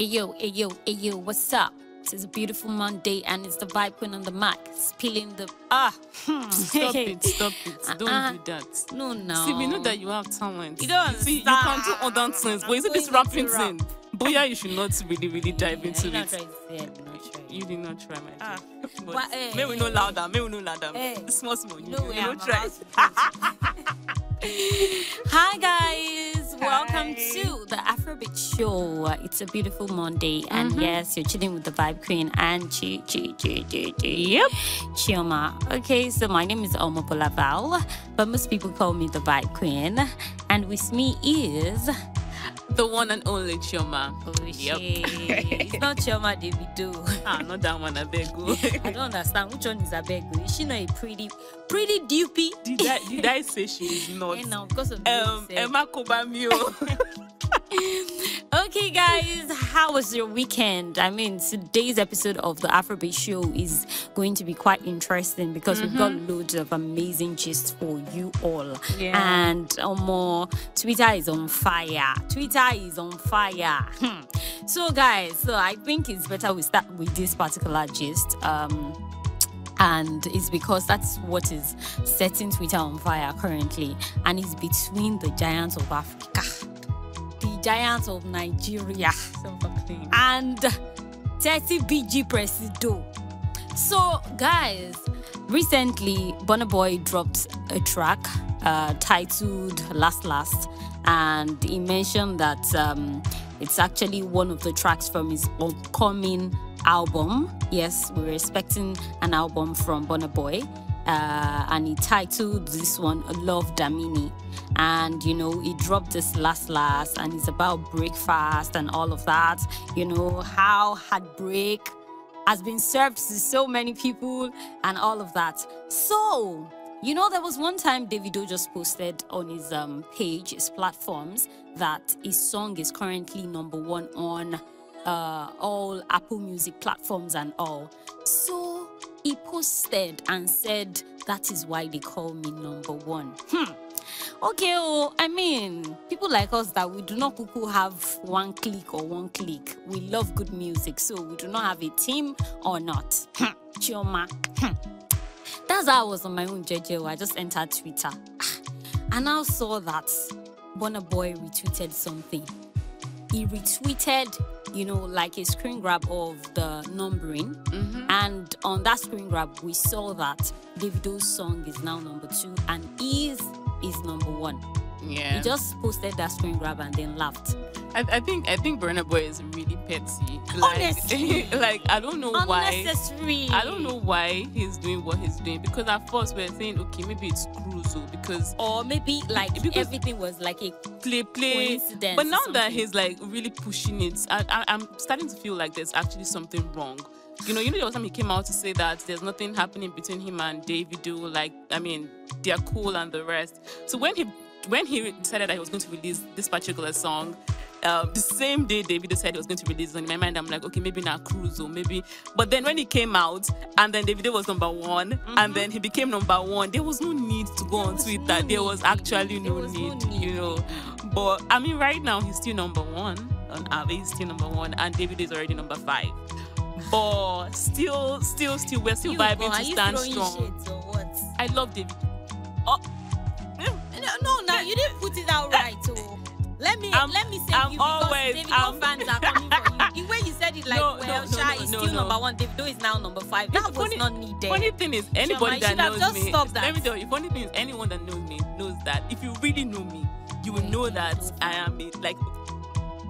Ayo, ayo, ayo, what's up? It's a beautiful Monday and it's the vibe queen on the mic, spilling the ah. Stop it, stop it. Don't Uh-uh. do that. No, no. See, we know that you have talent. You don't See, you can do other things, but is it this rapping rap. thing? Boya, you should not really, really dive into not it. say it, I'm not trying. You did not try, my Ah. But But, eh, may we know louder, may we know louder. Eh. Small, small. You, No you way, know, try. Hi guys, welcome to the Afrobeat Show. It's a beautiful Monday, and Mm-hmm. yes, you're chilling with the Vibe Queen and Chi Chi Chi Chi Chi. Yep. Chioma. Okay, so my name is Omo Val, but most people call me the Vibe Queen, and with me is The one and only Chioma. oh Yep. it's not Chioma Davido. Ah, not that one, I beg. I don't understand which one is Abego. Is she not a pretty, pretty dupy? did, I, did I say she is not? Yeah, now because of Um. Emma Kobamio. Okay, guys, how was your weekend? I mean, today's episode of the Afrobeat Show is going to be quite interesting because we've got loads of amazing gist for you all. Yeah. And um, more, Twitter is on fire. Twitter is on fire. Hmm. So, guys, so I think it's better we start with this particular gist. Um, and it's because that's what is setting Twitter on fire currently, and it's between the giants of Africa, the giants of Nigeria, and 30 BG Presido. So, guys, recently Burna Boy dropped a track uh, titled "Last Last," and he mentioned that um, it's actually one of the tracks from his upcoming album. Yes, we're expecting an album from Burna Boy. Uh, and he titled this one Love Damini. And you know, he dropped this last last and it's about breakfast and all of that. You know, how heartbreak has been served to so many people and all of that. So, you know, there was one time Davido just posted on his um, page, his platforms, that his song is currently number one on uh, all Apple Music platforms and all. So he posted and said, That is why they call me number one. Hmm. Okay, oh, I mean, people like us that we do not cuckoo have one click or one click. We love good music, so we do not have a team or not. Hmm, Chioma. Hmm. That's how I was on my own JJ. I just entered Twitter. Ah, And I saw that Burna Boy retweeted something. He retweeted, you know, like a screen grab of the numbering. Mm-hmm. And on that screen grab, we saw that Davido's song is now number two and is is number one. yeah. He just posted that screen grab and then laughed. I, I think I think Burna Boy is really petty. Like, Honestly. like I don't know why. Unnecessary. I don't know why he's doing what he's doing because at first we are saying okay maybe it's Cruzo because Or maybe like Because- everything was like a play play Coincidence but now that he's like really pushing it I, I, I'm starting to feel like there's actually something wrong. You know, you know, there was time he came out to say that there's nothing happening between him and Davido. Like, I mean, they're cool and the rest. So when he when he decided that he was going to release this particular song, um, the same day David said he was going to release in my mind, I'm like, okay, maybe not Cruise or maybe. But then when he came out and then David was number one and then he became number one, there was no need to go on Twitter. no there was actually no was no need, need. you know. But I mean, right now he's still number one on Avi, he's still number one, and David is already number five. But still, still, still, we're still You, vibing are to stand strong. shades or what? I love David. Oh, No, no, no, you didn't put it out right. Oh. Let me I'm- let me say I'm you because always- Davido I'm- fans are coming for you. The way you said it, like, No, well, no, Sha no, is no, still no. number one. Davido is now number five. That was funny- not needed. Funny thing is, anybody you that knows just me, that. let me tell you, funny thing is, anyone that knows me knows that if you really know me, you will know that I am a, like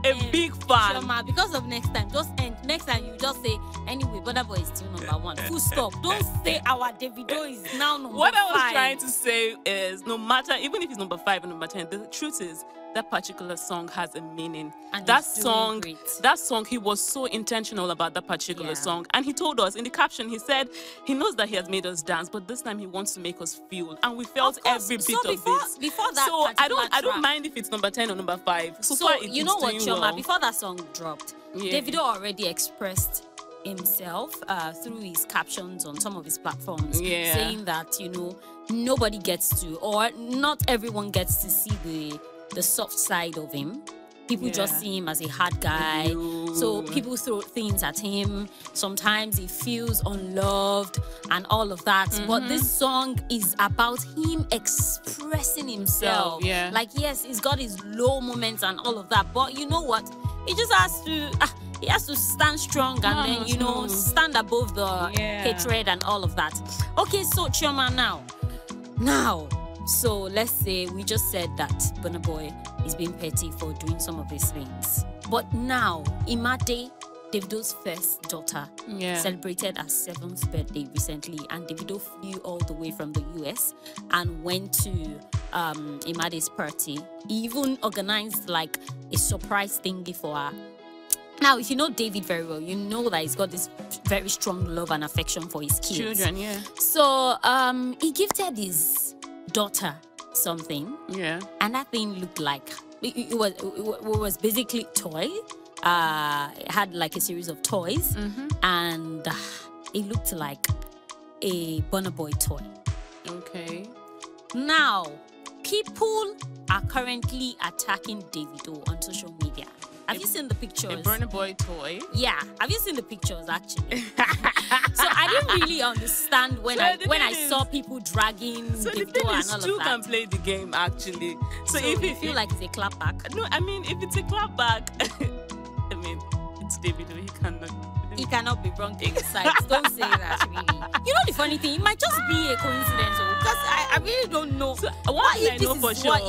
a Eh, big fan. Chioma, because of next time, just end. Next time you just say anyway. But boy is still number one. Full stop. Don't say our Davido is now number What I was trying to say is, no matter, even if it's number five or number ten, the truth is that particular song has a meaning. And that song, great. that song, he was so intentional about that particular Yeah. song, and he told us in the caption, he said he knows that he has made us dance, but this time he wants to make us feel, and we felt every bit So of before- it. before that so I don't, I don't mind if it's number ten or number five. So, So far, you know what, Chioma? well. Before that song dropped, Yeah. Davido already expressed himself uh, through his captions on some of his platforms, Yeah. saying that you know nobody gets to, or not everyone gets to see the the soft side of him. People just see him as a hard guy, Rude. So people throw things at him. Sometimes he feels unloved and all of that. But this song is about him expressing himself. yeah. Like yes, he's got his low moments and all of that. But you know what? He just has to. ah, he has to stand strong and then you know no. stand above the Yeah. hatred and all of that. Okay, so Chioma now. Now, so let's say we just said that Burna Boy is being petty for doing some of these things. But now, Imade, Davido's first daughter, Yeah. celebrated her seventh birthday recently, and Davido flew all the way from the US and went to um, Imade's party. He even organized like a surprise thingy for her. Now, if you know David very well, you know that he's got this very strong love and affection for his kids. Children, yeah. So um, he gifted his daughter something, Yeah. and that thing looked like it, it was it was basically toy. Uh, it had like a series of toys, and uh, it looked like a Burna Boy toy. Okay. Now, people are currently attacking Davido on social media. Have you seen the pictures? A? Burna Boy toy. Yeah, have you seen the pictures actually? so I didn't really understand when So I the when I saw people dragging So the Davido thing and is, all two of can play the game actually. So, So if you it feel like it's a clapback, no, I mean if it's a clapback, I mean it's David. He cannot. He cannot be wrong sight. Don't say that really. You know the funny thing, it might just be a coincidence oh, because I, I really don't know. So uh, what one thing if I know for sure. what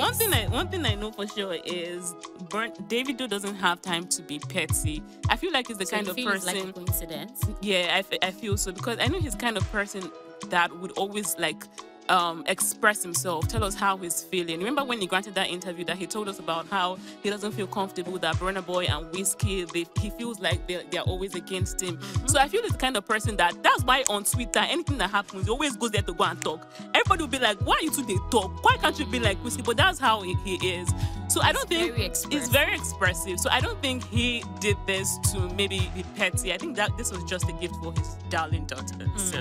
One thing I one thing I know for sure is Burn Davido doesn't have time to be petty. I feel like he's the So kind of person. like a coincidence. yeah, I, I feel so because I know he's kind of person that would always like um, express himself, tell us how he's feeling. Remember when he granted that interview that he told us about how he doesn't feel comfortable that Burna Boy and Wizkid, they, he feels like they're, they're always against him. So I feel he's the kind of person that that's why on Twitter, anything that happens, he always goes there to go and talk. Everybody will be like, why you two they talk? Why can't you be like Wizkid? But that's how he, he is. So I don't think very it's very expressive. So I don't think he did this to maybe be petty. I think that this was just a gift for his darling daughter. So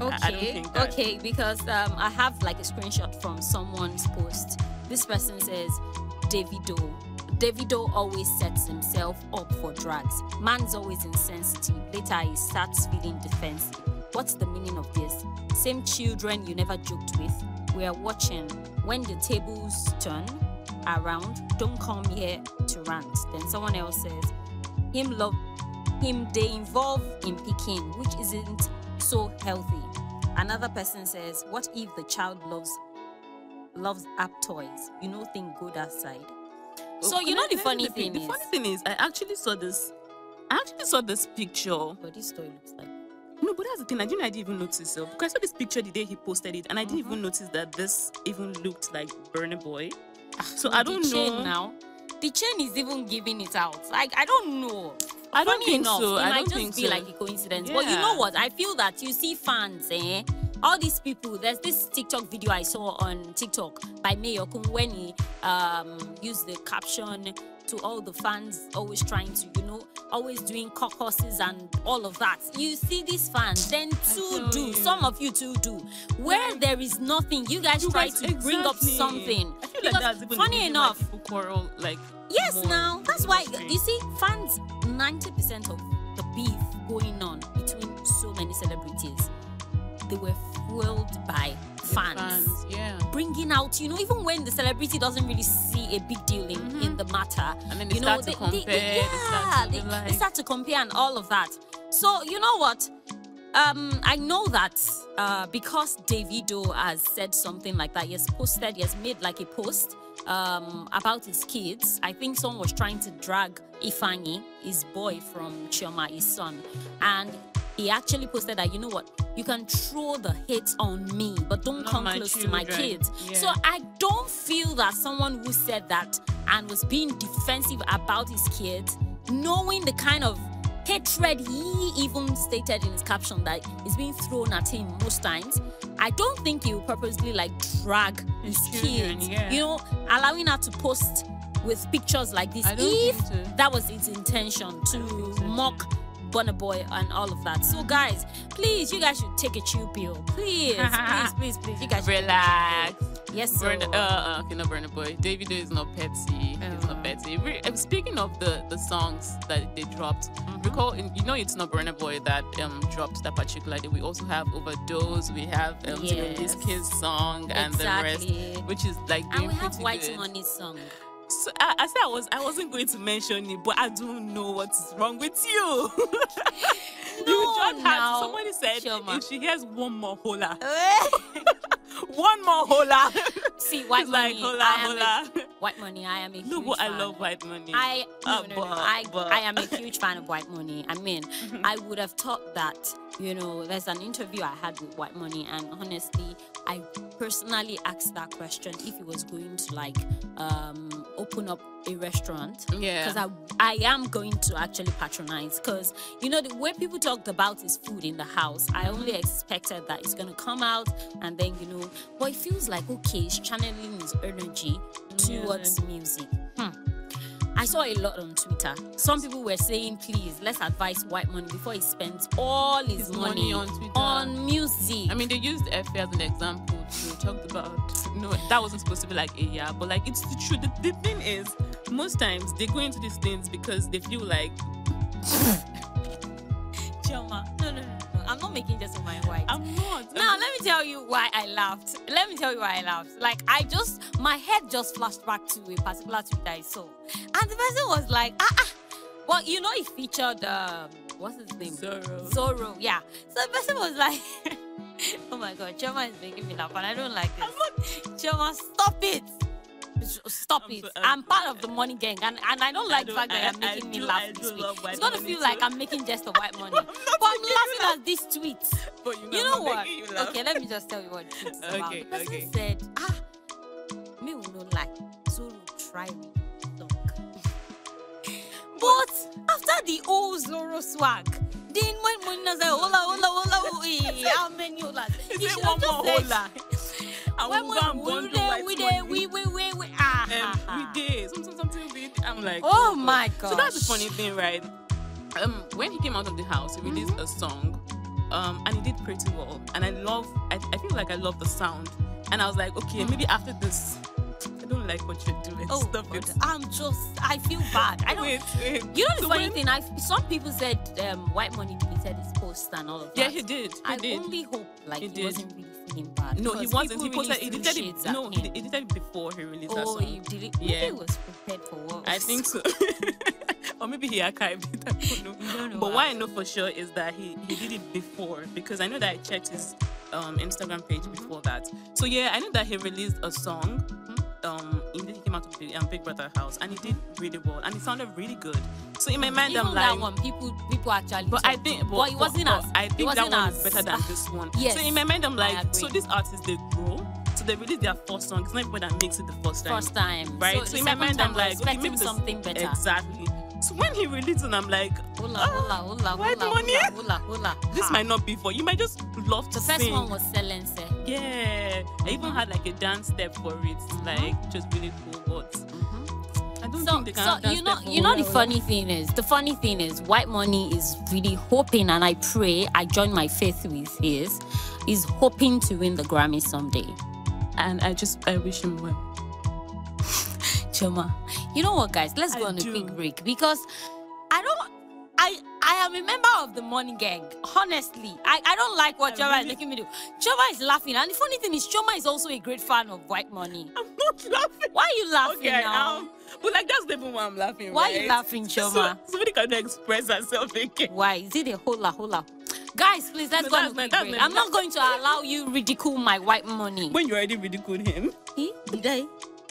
I- I don't Okay, think that. okay, because um, I have like a screenshot from someone's post. This person says, Davido. Davido always sets himself up for drugs. Man's always insensitive. Later he starts feeling defensive. What's the meaning of this? Same children you never joked with. We are watching. When the tables turn around, don't come here to rant. Then someone else says, him love him they involve in picking, which isn't so healthy. Another person says, What if the child loves loves app toys? You know thing good outside. So Oh, you know I the funny thing the is funny thing is I actually saw this I actually saw this picture. but this toy looks like No, but that's the thing. I didn't, I didn't even notice it. Because I saw this picture the day he posted it, and I didn't Uh-huh. even notice that this even looked like Burna Boy. So I don't know. now. The chain is even giving it out. Like I don't know. I don't Funny think enough, so. It I might don't just think be so. like a coincidence. But you know what? I feel that you see fans, eh? All these people. There's this TikTok video I saw on TikTok by Mayokun when he um used the caption to all the fans always trying to, you know, always doing caucuses and all of that. You see these fans, then two do. you. Some of you two do. Where there is nothing, you guys You try guys- to bring up something. I feel because like that's funny enough, people quarrel like Yes, now that's why you see fans. Ninety percent of the beef going on between so many celebrities, they were fueled by The fans, yeah. bringing out. You know, even when the celebrity doesn't really see a big deal in, in the matter. And then they you know, start to they, compare, they, they yeah, start to they, be they start to compare and all of that. So you know what? Um, I know that uh, because Davido has said something like that, he has posted, he has made like a post um, about his kids. I think someone was trying to drag Ifeanyi, his boy from Chioma, his son, and he actually posted that you know what, you can throw the hate on me, but don't Not come close to my kids. Yeah. So I don't feel that someone who said that and was being defensive about his kids, knowing the kind of hatred he even stated in his caption that is being thrown at him most times. I don't think he will purposely like drag his, His children, kids, yeah. you know, allowing her to post with pictures like this if so. that was his intention to so, mock Burna Boy and all of that. So guys, please, you guys should take a chill pill. Please, please, please, please. You guys should take a chill Relax. Yes, sir. Burn, uh, uh, okay, not Burna Boy. David is not. He's Uh, not Betty. Re- uh, speaking of the the songs that they dropped, Mm-hmm. recall you know it's not Burna Boy that um dropped that particular day. We also have Overdose. We have um Yes. yes. Kids song and the rest, which is like And we have White good. Money song. So I, I said I was I wasn't going to mention it, but I don't know what's wrong with you. No, you just now, had somebody said Chioma. if she hears one more hola, eh. one more hola. See, White like Money. hola I am hola. A, white Money. I am a No, huge but I love white money. I no, Uh, no, no, I, I am a huge fan of White Money. I mean, Mm-hmm. I would have thought that you know there's an interview I had with White Money, and honestly, I personally asked that question if he was going to like um, open up a restaurant. Yeah. Because I I am going to actually patronize because you know the way people talked about his food in the house, I only expected that it's gonna come out and then you know, but it feels like okay, channeling his energy towards music. Hmm. I saw a lot on Twitter. Some people were saying, please, let's advise white money before he spends all his, His money money, on Twitter. on music. I mean, they used Effie as an example to talked about. No, that wasn't supposed to be like a yeah, but like it's the truth. The, the thing is, most times they go into these things because they feel like Chioma, no, no, no, no. I'm not making just of my white. Tell you why I laughed. Let me tell you why I laughed. Like I just, my head just flashed back to a particular tweet I saw, and the person was like, ah, ah. Well, you know, he featured um, what's his name? Zoro. Zoro. Yeah. So the person was like, oh my god, Chioma is making me laugh, and I don't like this. Chioma, stop it. Stop I'm it. so- I'm part of the money gang, and, and I don't like the don't- fact that I- you're I making me do- laugh I this week. It's gonna feel like. I'm making jest of white money. I'm but I'm laughing at this tweet. But you know, You know what? you. Okay, let me just tell you what it is about. The person okay. said, ah, me will not like Zoro try me. But after the old Zoro swag, then when I say hola hola hola, how many holas? He should have just said, hola? I When will go and we we white we money. we we we we ah um, ah, ah. we did something something we did. I'm like, Oh my God. So that's the funny thing, right? Um, when he came out of the house, he released Mm-hmm. a song, um, and he did pretty well. And I love, I, I feel like I love the sound. And I was like, okay, maybe after this, like what you're doing. Oh, Stop it. I'm just I feel bad. I don't. Wait, wait. You know the So funny when- thing, I some people said um, white money deleted his post and all of that. Yeah, he did. He I did. only hope like He he, did. wasn't really feeling bad. no, he wasn't. He posted. He did it. No, he did, it before he released that Oh, song. you did it. Yeah. He was prepared for what? I think so. or maybe he archived it. I don't know. You don't know but what what I know for sure is that he, he did it before because I know that I checked his um, Instagram page Mm-hmm. before that. So yeah, I know that he released a song. Um, indeed, he came out of the um, Big Brother house and he did really well and it sounded really good. So in my mind, Even I'm that like, one, people people actually. but I think, but, but it wasn't but as. I think that one as, is better than this one. yes, So in my mind, I'm like, so these artists they grow. So they release their first song. It's not even that makes it the first time first time, right? So, So, in my mind, I'm like, okay, maybe something better. Exactly. So when he released it, I'm like, Hola, ah, hola, hola, white hola, money. hola, hola, hola. This Ha. might not be for you. Might just love to The first sing. one was Silence. yeah, I even mm-hmm. had like a dance step for it, mm-hmm. like just really cool. But mm-hmm. I don't So, think they can so you know, you know the funny thing is, the funny thing is, White Money is really hoping, and I pray, I join my faith with his, is hoping to win the Grammy someday. And I just I wish him well. Chioma, you know what, guys? Let's go I on a quick break because I don't. I I am a member of the money gang. Honestly, I, I don't like what I Chioma is making me do. Chioma is laughing, and the funny thing is, Chioma is also a great fan of White Money. I'm not laughing. Why are you laughing Okay, now? um, but like that's the even why I'm laughing. Why are you right? laughing, So, Chioma? somebody can express herself again. Why is it a hola hola? Guys, please let's No, go on a quick break. I'm not going to allow you ridicule my white money. When you already ridiculed him. Eh? Did I?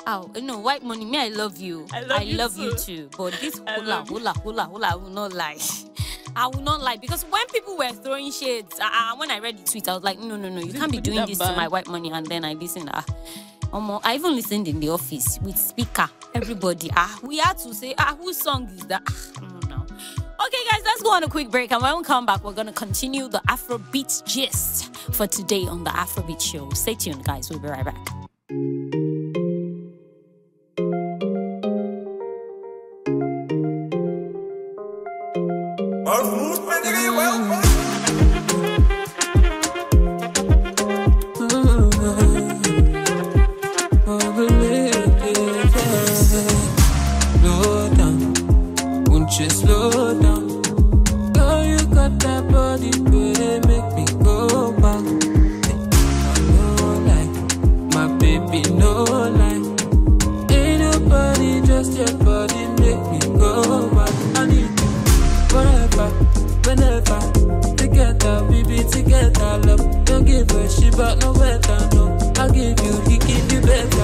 Oh no, white money. Me, I love you. I love you you too. too. But this I hula love you. hula hula hula, I will not lie. I will not lie because when people were throwing shades, uh, uh, when I read the tweet, I was like, no, no, no, you can't be doing this to my white money. And then I listened. Ah, Omo, I even listened in the office with speaker. Everybody, ah, we had to say, ah, whose song is that? Ah, no. Okay, guys, let's go on a quick break. And when we come back, we're going to continue the Afrobeat gist for today on the Afrobeat show. Stay tuned, guys. We'll be right back. Earth you slow down. Girl, you got that body, make me go back. My baby, no lie. Ain't nobody, just your body. whenever. Together, baby, together, love. Don't give a shit about no weather, no. I give you, he give you better.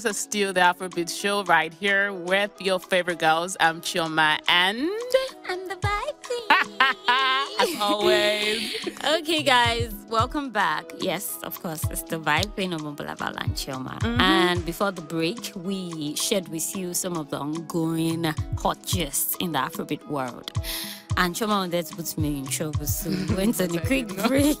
This is still the Afrobeat Show right here with your favorite girls. I'm Chioma and I'm the vibe. as always, okay, guys, welcome back. Yes, of course, it's the vibe in Omobulabala and Chioma. Mm-hmm. And before the break, we shared with you some of the ongoing hot gists in the Afrobeat world. And Chioma wanted to put me in trouble, so we went on a quick break.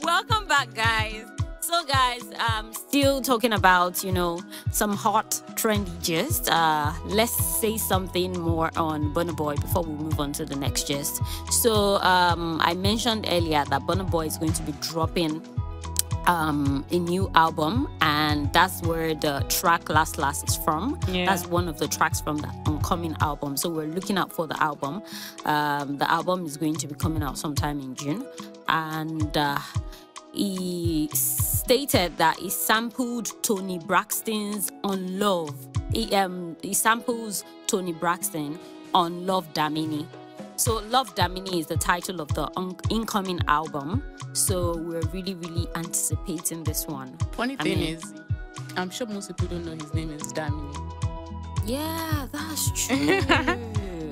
welcome back, guys. So, guys, um, still talking about you know some hot trendy gist. Uh, let's say something more on Burna Boy before we move on to the next gist. So, um, I mentioned earlier that Burna Boy is going to be dropping um, a new album, and that's where the track "Last Last" is from. Yeah. That's one of the tracks from the oncoming album. So we're looking out for the album. Um, the album is going to be coming out sometime in June, and. Uh, he stated that he sampled Toni Braxton's on Love. He, um, he samples Tony Braxton on Love Damini. So Love Damini is the title of the incoming album. So we're really, really anticipating this one. funny I thing mean- is, I'm sure most people don't know his name is Damini. Yeah, that's true.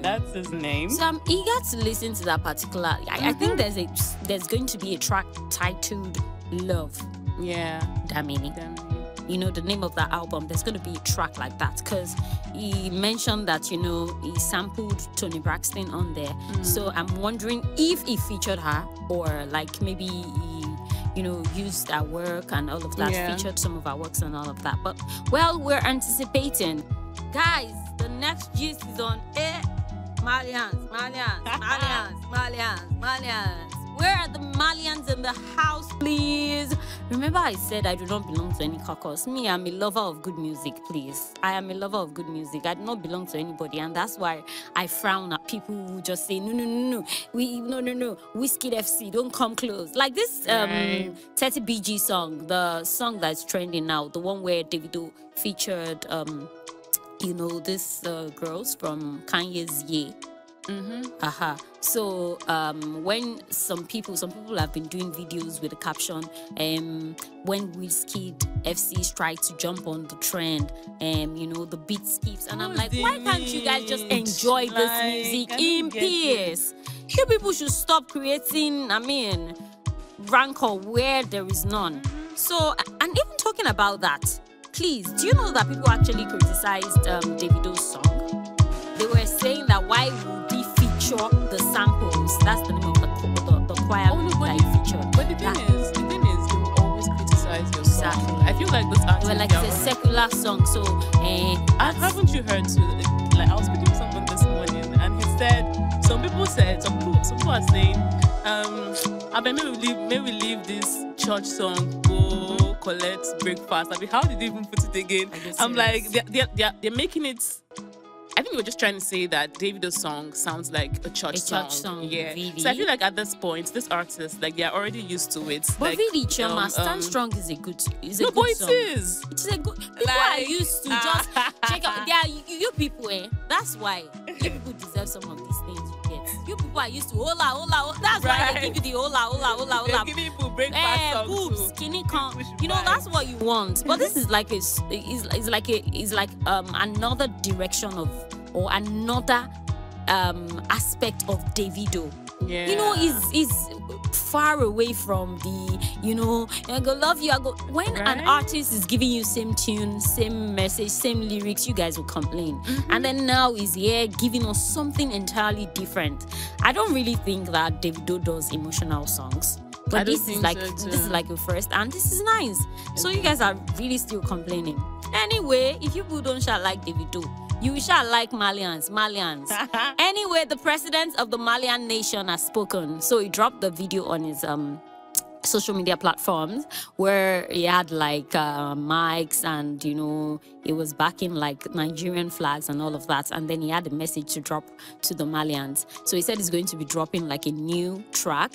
That's his name. So um, I'm eager to listen to that particular. I, I think mm-hmm. there's a there's going to be a track titled "Love Yeah, Damini." Damini. you know the name of that album there's going to be a track like that because he mentioned that you know he sampled toni braxton on there mm. so i'm wondering if he featured her or like maybe he you know used her work and all of that Yeah. featured some of our works and all of that but well we're anticipating guys the next gist is on air marlians marlians marlians marlians marlians where are the Marlians in the house, please? Remember, I said I do not belong to any caucus. Me, I'm a lover of good music, please. I am a lover of good music. I do not belong to anybody, and that's why I frown at people who just say, no, no, no, no, we, no, no, no, Wizkid FC, don't come close. Like this um, Right. 30 BG song, the song that's trending now, the one where Davido featured, um, you know, this uh, girls from Kanye's Ye. Aha. So um, when some people, some people have been doing videos with the caption, um, when Wizkid FCs try to jump on the trend, um, you know, the beat skips, and I'm like, why can't you guys just enjoy this music in don't get it. peace? You people should stop creating. I mean, rancor where there is none. So, and even talking about that, please, do you know that people actually criticized um, Davido's song? They were saying that why would he feature the samples? That's the name of the, the, the choir Oh, no, that he featured. But the thing That- is, the thing is, they will always criticize your song. Exactly. I feel like this they artist. were like, it's a secular song, so eh, haven't you heard too? Like I was speaking to someone this morning, and he said some people said some people, some people are saying, um, I mean, maybe we leave, maybe we leave this church song, go collect breakfast. I mean, how did they even put it again? I'm like, they're, they're, they're, they're making it. I think we're just trying to say that Davido's song sounds like a church A song. church song, yeah. really. So I feel like at this point, this artist, like they're already used to it. but like, really, Chioma, um, Stand um, Strong is a good, is a No, good but it song. is. It's a good. People are used to just check out. Yeah, you, you people, eh? That's why you people deserve some of these things you get. You people are used to hola, hola, hola. That's why they give you the hola, hola, hola, They're giving people breakfast Eh, songs boobs, skinny con. You know that's what you want. But this is like a, is is like a, is like um another direction of or another um aspect of Davido. Yeah. You know, is is far away from the you know I go love you. I go when an artist is giving you same tune, same message, same lyrics, you guys will complain. Mm-hmm. And then now he's here giving us something entirely different. I don't really think that Davido does emotional songs. But this is like so, this is like a first, and this is nice. So you guys are really still complaining. Anyway, if you people don't like Davido, you shall like Marlians. Marlians. anyway, the president of the Marlian nation has spoken. So he dropped the video on his um social media platforms where he had like uh, mics and you know he was backing like Nigerian flags and all of that and then he had a message to drop to the Marlians so he said he's going to be dropping like a new track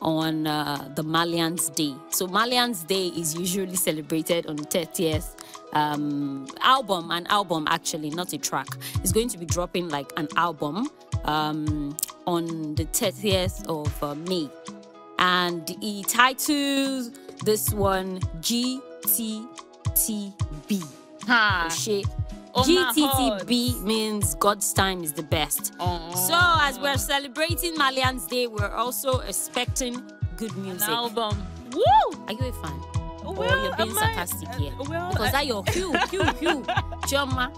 on uh, the Marlians Day. So Marlians Day is usually celebrated on the 30th um, album, an album actually, not a track. He's going to be dropping like an album um, on the 30th of uh, May. And he titles this one GTTB. Ha. Oh GTTB means God's time is the best. Oh. So, as we're celebrating Marlians Day, we're also expecting good An music. album. Woo! Are you a fan? Or you're being am I- sarcastic here? uh, well, because I- that your hue, hue, hue, Chioma.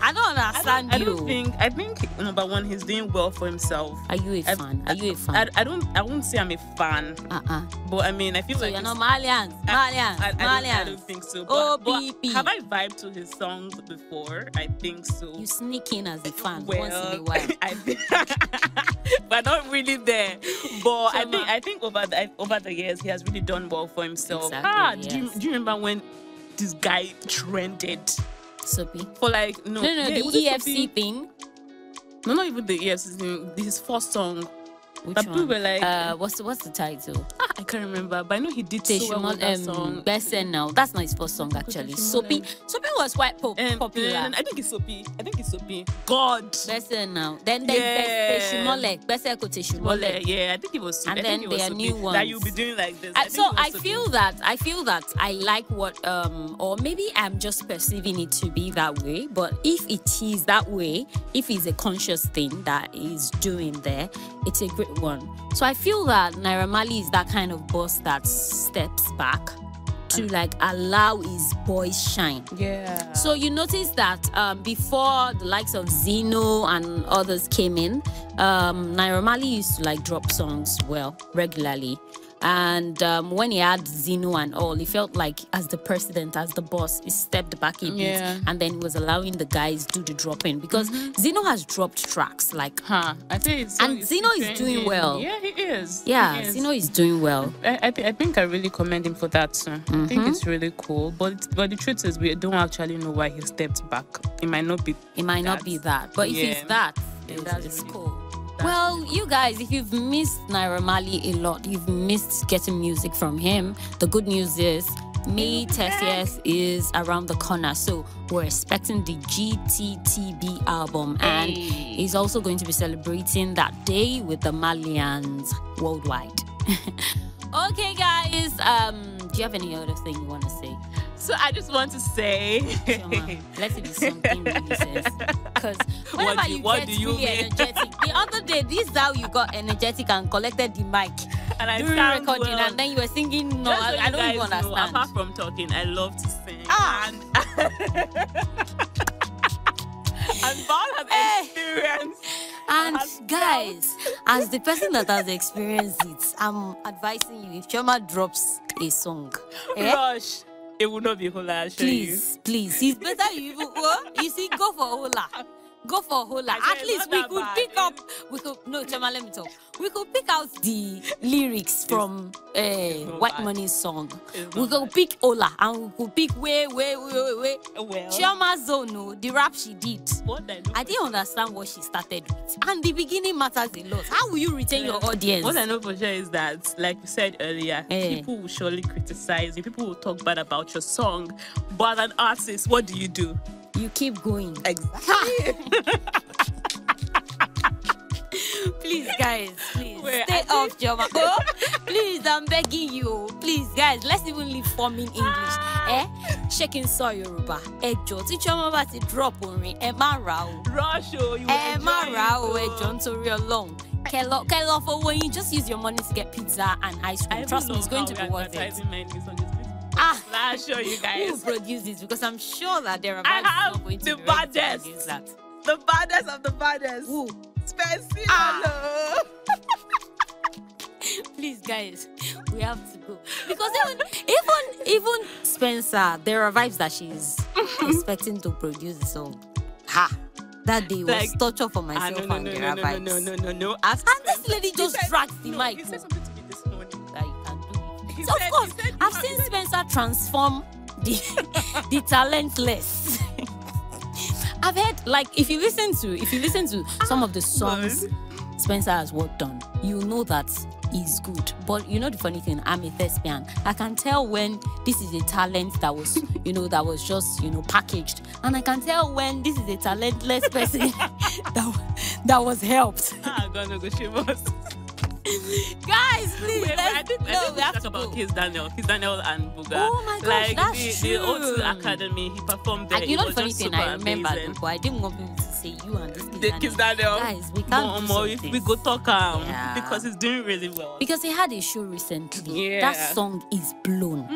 I don't I understand don't, I don't think. I think number one, he's doing well for himself. Are you a I- fan? Are you a fan? I don't. I won't say I'm a fan, Uh-uh. but I mean, I feel So like you're not Marlians, I- Marlians, I, I, don't, I don't think so. But, but have I vibed to his songs before? I think so. You sneak in as a fan well, once in a while. I think, but not really there. But I Chioma. think I think over the over the years he has really done well for himself. Exactly, ah, do, you, do you remember when this guy trended Soapy. for like no, No, no, yeah, the EFC thing. No, not even the EFC thing. His first song. Which But people were like- uh, what's what's the title? I can't remember, but I know he did so well with that song. um, Besen now. That's not his first song actually. Soapy, Soapy was quite pop- Um, popular. um, I think it's Soapy. I think it's Soapy. God. Besen now. Then there's Yeah. Beshimole. Bese Kote Well, Shimole. yeah, I think it was. And I then think it was there are Soapy. new that you'll be doing like this. I, think so I feel that I feel that I like what um or maybe I'm just perceiving it to be that way. But if it is that way, if it's a conscious thing that is doing there, it's a great one. So I feel that Naira Marley is that kind of boss that steps back to like allow his boys shine. Yeah. So you notice that um, before the likes of Zeno and others came in, um, Naira Marley used to like drop songs well regularly. And um, when he had Zeno and all, he felt like as the president, as the boss, he stepped back a bit Yeah. and then he was allowing the guys do the dropping because Zeno has dropped tracks like Huh. I think it's And it's Zeno is doing well. Yeah, he is. yeah, He is. Zeno is doing well. I, I, thi- I think I really commend him for that too. I Mm-hmm. think it's really cool. But but the truth is, we don't actually know why he stepped back. It might not be. It might not be that, but if it's Yeah. that, it's, it's really- cool. that's Well, you guys, if you've missed Naira Marley a lot, you've missed getting music from him. The good news is May 30th is around the corner, so we're expecting the GTTB album, and Hey. he's also going to be celebrating that day with the Marlians worldwide. okay, guys, um, do you have any other thing you want to say? So I just want to say. Chioma, let it be something really says. Because whenever do- you what get do you really mean? energetic, the other day, this is how you got energetic and collected the mic and I during sound recording, well. and then you were singing. No, Just I, I don't even know, apart from talking, I love to sing. Ah. And And Val has Eh. experience. And guys, as the person that has experienced it, I'm advising you if Chioma drops a song, eh, Rush. It will not be Hola, I'll show you. please, please, it's better you even what? You see, go for Hola. Go for Hola. At least we could bad. pick up. We could no, Chioma. Let me talk. We could pick out the lyrics from uh, White bad. Money song. We could bad. pick Ola and we could pick way, way, way, way, way. Well, Chioma Zono, the rap she did. what I I didn't understand what she started with. And the beginning matters a lot. How will you retain your audience? What I know for sure is that, like you said earlier, Eh. people will surely criticize you. People will talk bad about your song. But an artist, what do you do? You keep going. Exactly. Please, guys, off. Oh, please, I'm begging you. Please, guys, let's even leave forming English. Eh? Shaking so Yoruba. Ẹ jọ̀ọ́ tí Chioma bá ti drop orin, ẹ má ra o. Rush, oh, you má enjoy ra o, it, ẹ oh. jọ̀ọ́ nítorí Ọlọ́run. Kẹ́ lọ kẹ́ lọ just use your money to get pizza and ice cream. Trust me, it's going to be worth it. advertising my new song. It's Ah, I'll show you who guys. produced it? Because I'm sure that there are I vibes have not going to the to baddest. that. The baddest of the baddest. Who? Spencer. Ah. Please, guys, we have to go because even even even Spencer, there are vibes that she's expecting to produce the song. Ha! That day was Like- torture for Ah, myself no, no, and no, there no, are no, vibes. no, no, no, no. Ask And this lady just said- drags the no, mic. He said something to me this morning. that you can do it. So said- of course, I've "You seen Spencer transform the the talentless. I've heard like if you listen to if you listen to some of the songs Spencer has worked on, you know that is good. But you know the funny thing, I'm a thespian. I can tell when this is a talent that was, you know, that was just, you know, packaged. And I can tell when this is a talentless person that, that was helped. Ah, God, no, go shame us. Guys, please, Wait, I think, I think we we have talk to about go. Kizz Daniel, Kizz Daniel and Buga. Oh my gosh, like that's the, the O2. Academy, he performed there. And you know funny thing, I remember, but I didn't want people to say you and this kid. The Kizz Daniel. Guys, we can't do More, if we go talk um, Yeah. because he's doing really well. because he had a show recently. Yeah. That song is blown.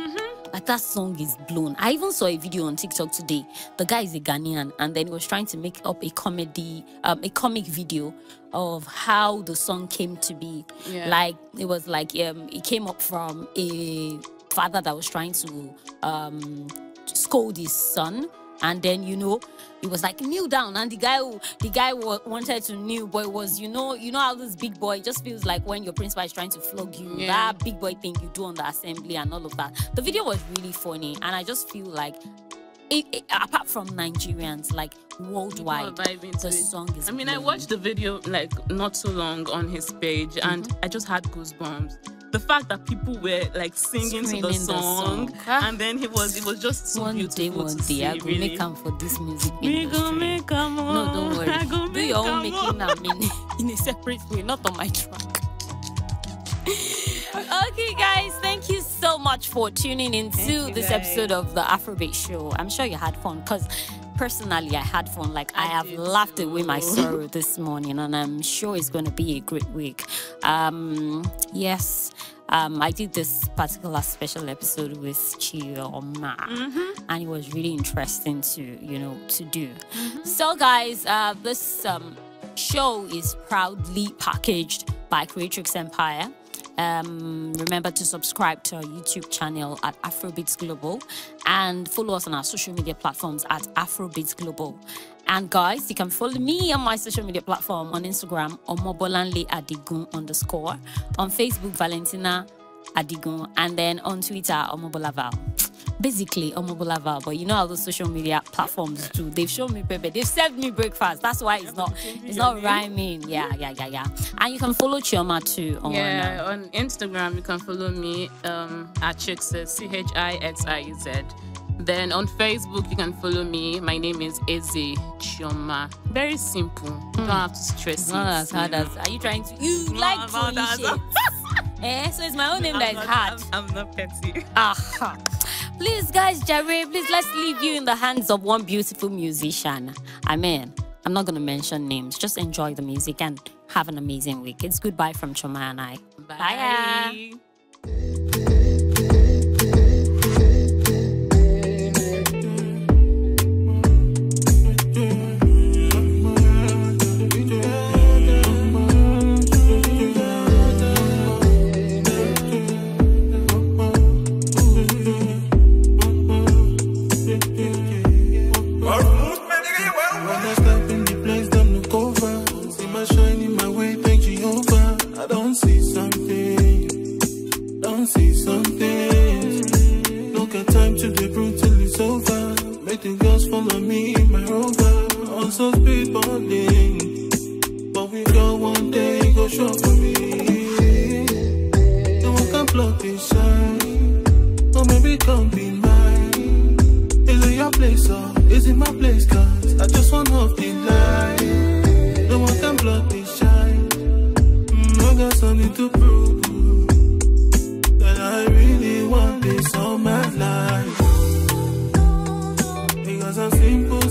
Like that song is blown. I even saw a video on TikTok today. The guy is a Ghanaian, and then he was trying to make up a comedy, um, a comic video of how the song came to be. Yeah. Like it was like um, it came up from a father that was trying to um scold his son and then you know it was like kneel down and the guy who- the guy wa- wanted to kneel but it was you know you know how this big boy just feels like when your principal is trying to flog you Yeah. that big boy thing you do on the assembly and all of that the video was really funny and i just feel like it, it- apart from nigerians like worldwide the it. song is I mean, I watched the video like not so long on his page, and Mm-hmm. I just had goosebumps. The fact that people were like singing to Screaming the the song, song. Ah. and then he was it was just so one day one to day see. i go really. make am for this music We industry. gon' make am No, don't worry. I gon' Do make your own making am in, in a separate way, not on my track. okay, guys, thank you so much for tuning into this guys. episode of the Afrobeat Show. I'm sure you had fun because personally, I had fun. Like, I, I have laughed too. away my sorrow this morning, and I'm sure it's going to be a great week. Um, yes. Um, I did this particular special episode with Chioma, Mm-hmm. and it was really interesting to you know to do. Mm-hmm. So, guys, uh, this um, show is proudly packaged by Creatrix Empire. Um, remember to subscribe to our YouTube channel at Afrobeats Global and follow us on our social media platforms at Afrobeats Global. And guys, you can follow me on my social media platform on Instagram, Omobolanle Adigun underscore, on Facebook, Valentina Adigun, and then on Twitter, Omobolaval. Basically, Omobolaval, but you know how those social media platforms do. They've shown me Pepe, they've served me breakfast. That's why it's not it's not rhyming. Yeah, yeah, yeah, yeah. And you can follow Chioma too on Yeah, on Instagram you can follow me um, at Chixes, C H I X I Z. Then on Facebook you can follow me. My name is Eze Chioma. Very simple. You don't have to stress It's it. not as hard you as are you trying to you like to about that. initiate. Eh? So it's my own name I'm that is hard. I'm, I'm not petty. Aha. Please, guys, Jerry, please let's leave you in the hands of one beautiful musician. I mean, I'm not gonna mention names. Just enjoy the music and have an amazing week. It's goodbye from Chioma and I. Bye. Bye. The girls follow me my rover. On some speed bonding. But we go one day, go show for me. No one can block this shine. Or maybe come be mine. Is it your place or is it my place? Cause I just want off the line. No one can block this shine. Mm, I got something to prove. That I really want this all my life. Because I'm simple